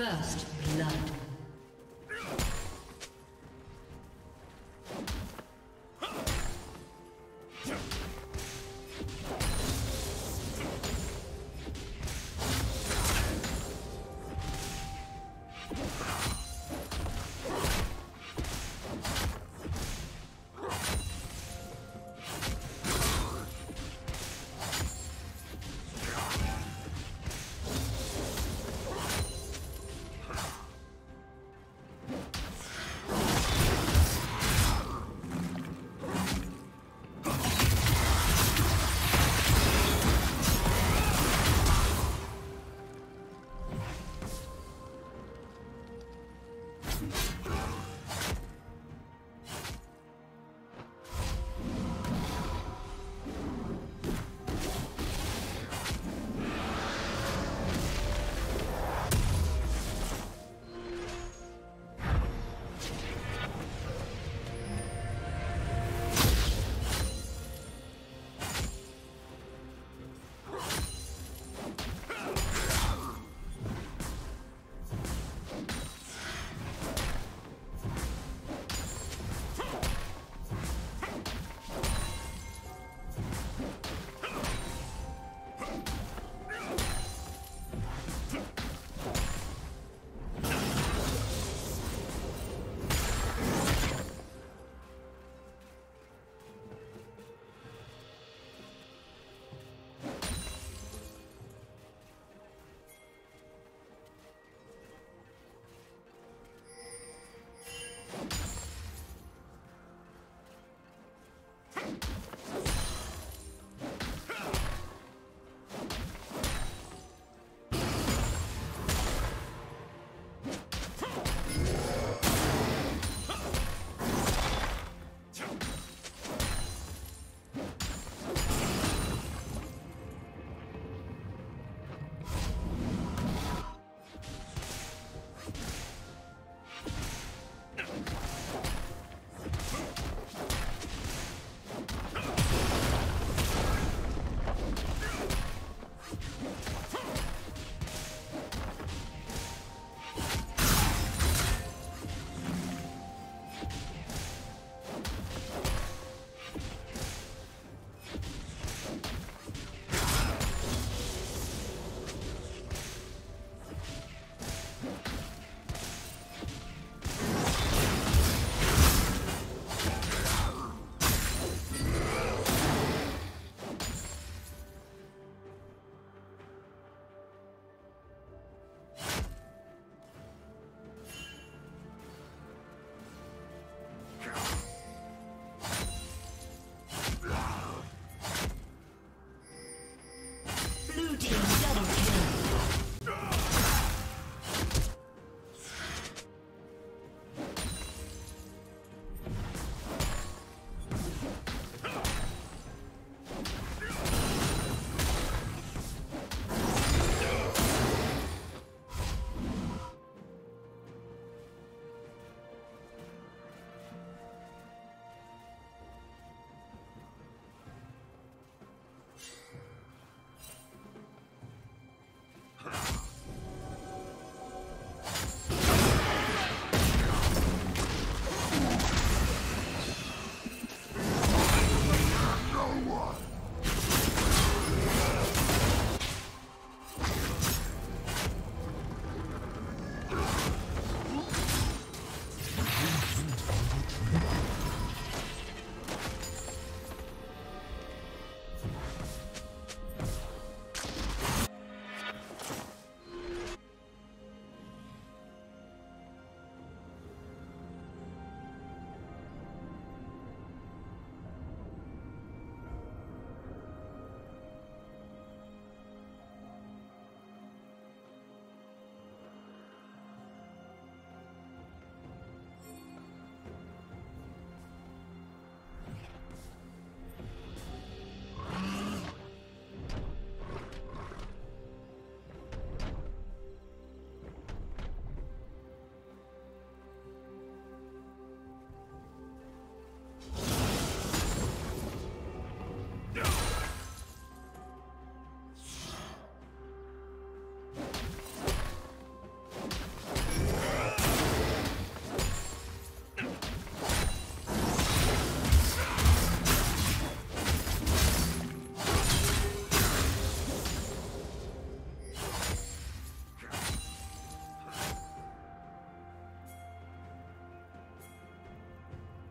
First blood.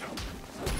Jump.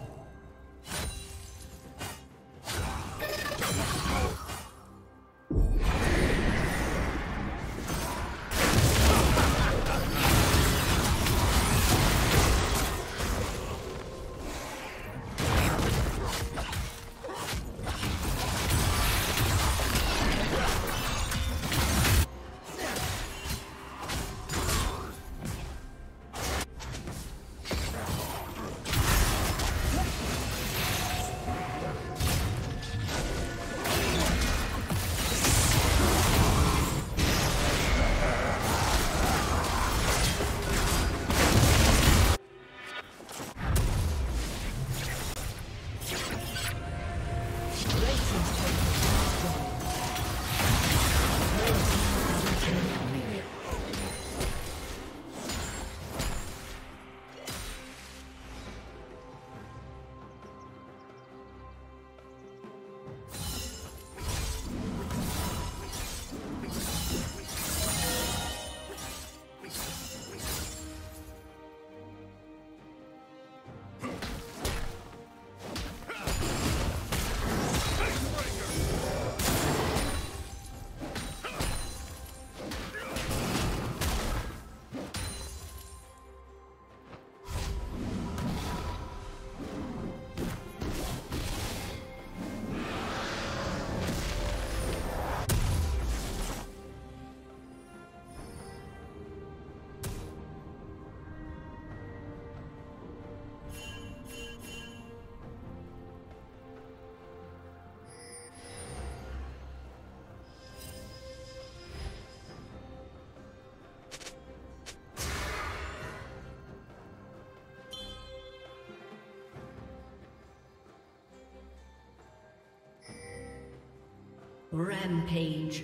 Rampage.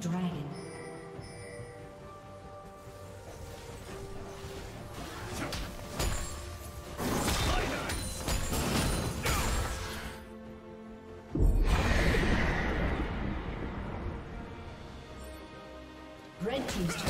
Dragon. Red Team's